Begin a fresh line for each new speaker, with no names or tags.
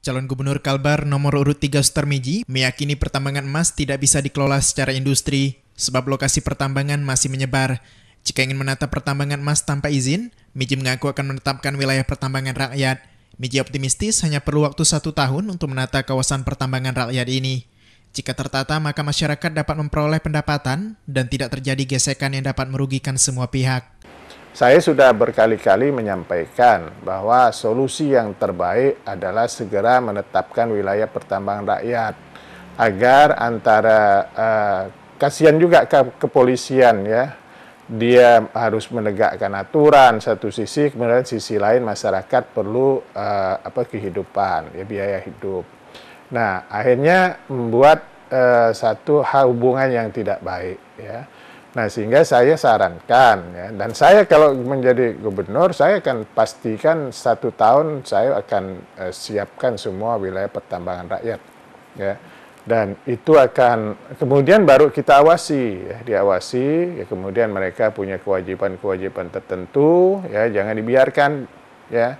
Calon Gubernur Kalbar nomor urut 3 Sutarmiji meyakini pertambangan emas tidak bisa dikelola secara industri sebab lokasi pertambangan masih menyebar. Jika ingin menata pertambangan emas tanpa izin, Miji mengaku akan menetapkan wilayah pertambangan rakyat. Miji optimistis hanya perlu waktu satu tahun untuk menata kawasan pertambangan rakyat ini. Jika tertata, maka masyarakat dapat memperoleh pendapatan dan tidak terjadi gesekan yang dapat merugikan semua pihak.
Saya sudah berkali-kali menyampaikan bahwa solusi yang terbaik adalah segera menetapkan wilayah pertambangan rakyat agar antara uh, kasihan juga ke kepolisian ya dia harus menegakkan aturan satu sisi kemudian sisi lain masyarakat perlu uh, apa kehidupan ya biaya hidup. Nah, akhirnya membuat uh, satu hubungan yang tidak baik ya Nah, sehingga saya sarankan, ya, dan saya kalau menjadi gubernur, saya akan pastikan satu tahun saya akan uh, siapkan semua wilayah pertambangan rakyat, ya, dan itu akan kemudian baru kita awasi, ya, diawasi, ya, kemudian mereka punya kewajiban-kewajiban tertentu, ya, jangan dibiarkan, ya.